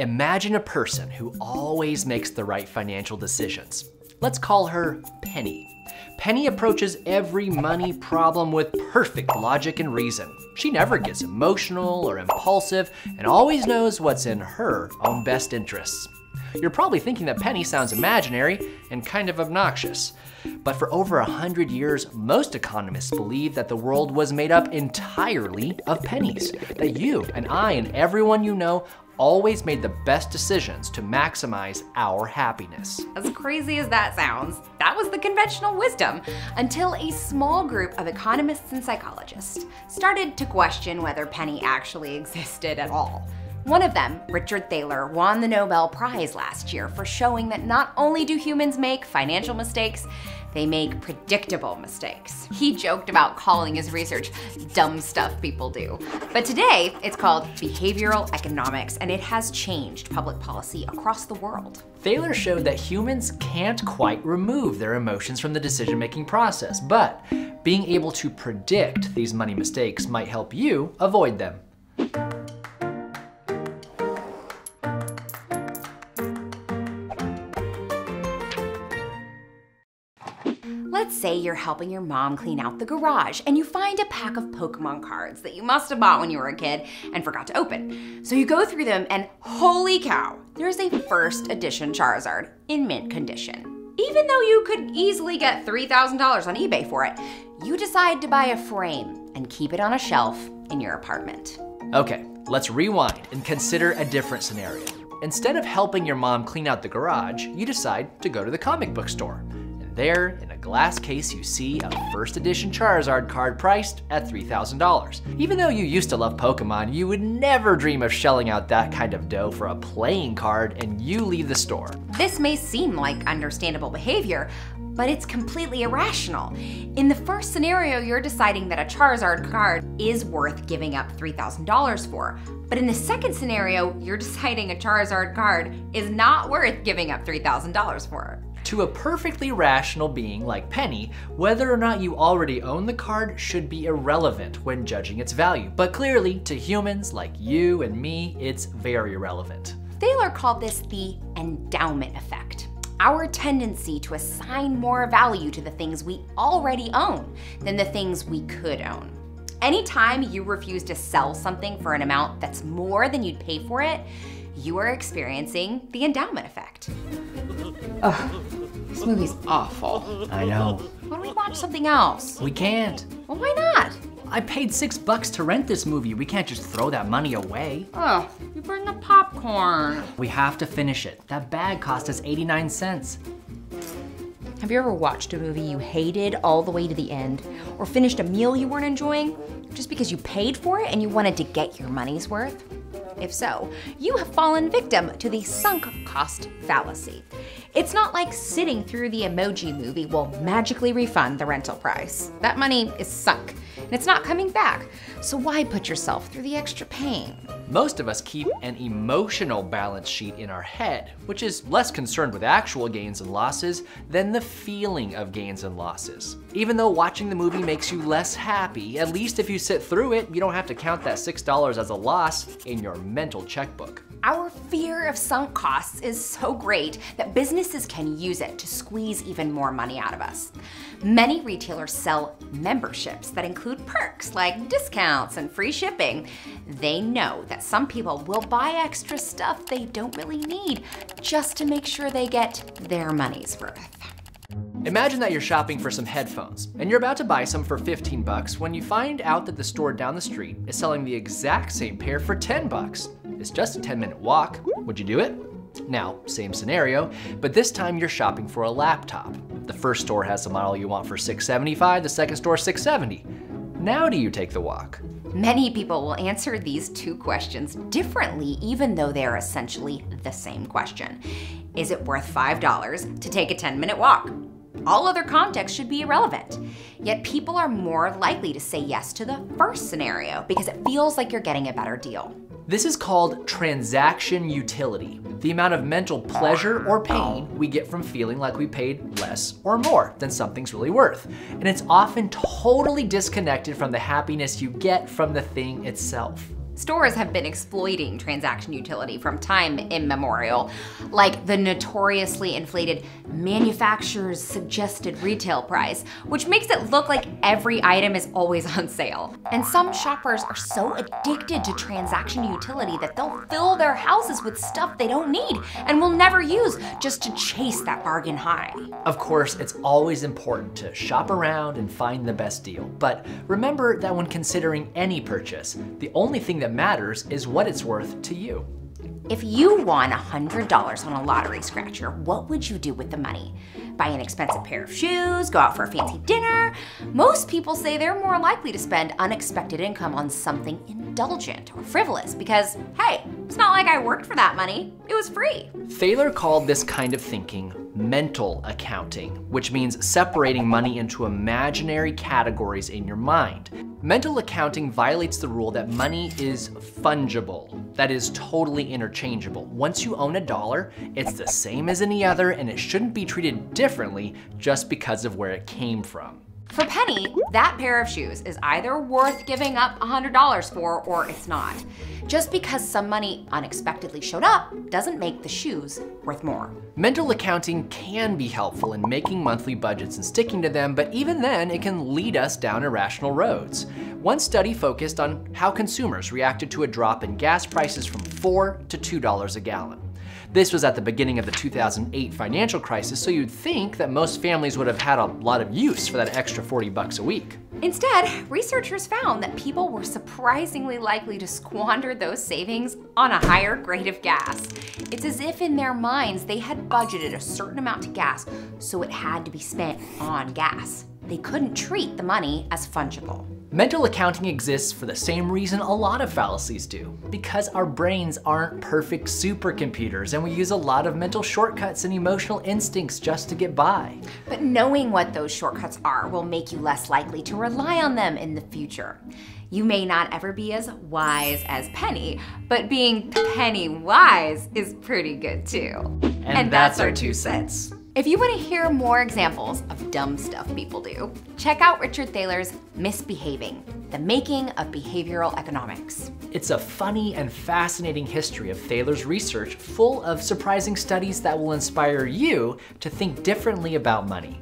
Imagine a person who always makes the right financial decisions. Let's call her Penny. Penny approaches every money problem with perfect logic and reason. She never gets emotional or impulsive and always knows what's in her own best interests. You're probably thinking that Penny sounds imaginary and kind of obnoxious. But for over a hundred years, most economists believe that the world was made up entirely of pennies. That you and I and everyone you know always made the best decisions to maximize our happiness. As crazy as that sounds, that was the conventional wisdom until a small group of economists and psychologists started to question whether penny actually existed at all. One of them, Richard Thaler, won the Nobel Prize last year for showing that not only do humans make financial mistakes, they make predictable mistakes. He joked about calling his research dumb stuff people do. But today, it's called behavioral economics, and it has changed public policy across the world. Thaler showed that humans can't quite remove their emotions from the decision-making process, but being able to predict these money mistakes might help you avoid them. Say you're helping your mom clean out the garage and you find a pack of Pokemon cards that you must have bought when you were a kid and forgot to open. So you go through them and holy cow, there's a first edition Charizard in mint condition. Even though you could easily get $3,000 on eBay for it, you decide to buy a frame and keep it on a shelf in your apartment. Okay, let's rewind and consider a different scenario. Instead of helping your mom clean out the garage, you decide to go to the comic book store. There, in a glass case, you see a first edition Charizard card priced at $3,000. Even though you used to love Pokemon, you would never dream of shelling out that kind of dough for a playing card and you leave the store. This may seem like understandable behavior, but it's completely irrational. In the first scenario, you're deciding that a Charizard card is worth giving up $3,000 for. But in the second scenario, you're deciding a Charizard card is not worth giving up $3,000 for. To a perfectly rational being like Penny, whether or not you already own the card should be irrelevant when judging its value. But clearly, to humans like you and me, it's very relevant. Thaler called this the endowment effect. Our tendency to assign more value to the things we already own than the things we could own. Anytime you refuse to sell something for an amount that's more than you'd pay for it, you are experiencing the endowment effect. Ugh, this movie's awful. I know. Why don't we watch something else? We can't. Well, why not? I paid six bucks to rent this movie. We can't just throw that money away. Oh, you burned the popcorn. We have to finish it. That bag cost us 89 cents. Have you ever watched a movie you hated all the way to the end? Or finished a meal you weren't enjoying just because you paid for it and you wanted to get your money's worth? If so, you have fallen victim to the sunk cost fallacy. It's not like sitting through the emoji movie will magically refund the rental price. That money is sunk and it's not coming back. So why put yourself through the extra pain? Most of us keep an emotional balance sheet in our head, which is less concerned with actual gains and losses than the feeling of gains and losses. Even though watching the movie makes you less happy, at least if you sit through it, you don't have to count that $6 as a loss in your mental checkbook. Our fear of sunk costs is so great that businesses can use it to squeeze even more money out of us. Many retailers sell memberships that include perks like discounts and free shipping. They know that some people will buy extra stuff they don't really need just to make sure they get their money's worth. Imagine that you're shopping for some headphones and you're about to buy some for 15 bucks when you find out that the store down the street is selling the exact same pair for 10 bucks. It's just a 10 minute walk. Would you do it? Now, same scenario, but this time you're shopping for a laptop. The first store has the model you want for 675, the second store 670. Now do you take the walk? Many people will answer these two questions differently even though they are essentially the same question. Is it worth $5 to take a 10 minute walk? All other context should be irrelevant. Yet people are more likely to say yes to the first scenario because it feels like you're getting a better deal. This is called transaction utility, the amount of mental pleasure or pain we get from feeling like we paid less or more than something's really worth. And it's often totally disconnected from the happiness you get from the thing itself. Stores have been exploiting transaction utility from time immemorial, like the notoriously inflated manufacturer's suggested retail price, which makes it look like every item is always on sale. And some shoppers are so addicted to transaction utility that they'll fill their houses with stuff they don't need and will never use just to chase that bargain high. Of course, it's always important to shop around and find the best deal. But remember that when considering any purchase, the only thing that matters is what it's worth to you. If you won $100 on a lottery scratcher, what would you do with the money? Buy an expensive pair of shoes, go out for a fancy dinner? Most people say they're more likely to spend unexpected income on something indulgent or frivolous because, hey, it's not like I worked for that money. It was free. Thaler called this kind of thinking mental accounting, which means separating money into imaginary categories in your mind. Mental accounting violates the rule that money is fungible, that is totally interchangeable. Once you own a dollar, it's the same as any other and it shouldn't be treated differently just because of where it came from. For Penny, that pair of shoes is either worth giving up $100 for or it's not. Just because some money unexpectedly showed up doesn't make the shoes worth more. Mental accounting can be helpful in making monthly budgets and sticking to them, but even then, it can lead us down irrational roads. One study focused on how consumers reacted to a drop in gas prices from 4 to $2 a gallon. This was at the beginning of the 2008 financial crisis, so you'd think that most families would have had a lot of use for that extra 40 bucks a week. Instead, researchers found that people were surprisingly likely to squander those savings on a higher grade of gas. It's as if in their minds they had budgeted a certain amount to gas, so it had to be spent on gas. They couldn't treat the money as fungible. Mental accounting exists for the same reason a lot of fallacies do, because our brains aren't perfect supercomputers and we use a lot of mental shortcuts and emotional instincts just to get by. But knowing what those shortcuts are will make you less likely to rely on them in the future. You may not ever be as wise as Penny, but being penny wise is pretty good too. And, and that's, that's, our two cents. If you want to hear more examples of dumb stuff people do, check out Richard Thaler's Misbehaving, the Making of Behavioral Economics. It's a funny and fascinating history of Thaler's research full of surprising studies that will inspire you to think differently about money.